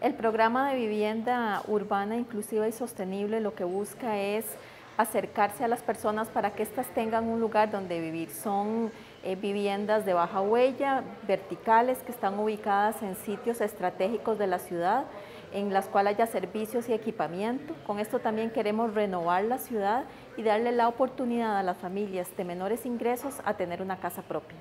El programa de vivienda urbana inclusiva y sostenible lo que busca es acercarse a las personas para que éstas tengan un lugar donde vivir. Son eh, viviendas de baja huella, verticales, que están ubicadas en sitios estratégicos de la ciudad, en las cuales haya servicios y equipamiento. Con esto también queremos renovar la ciudad y darle la oportunidad a las familias de menores ingresos a tener una casa propia.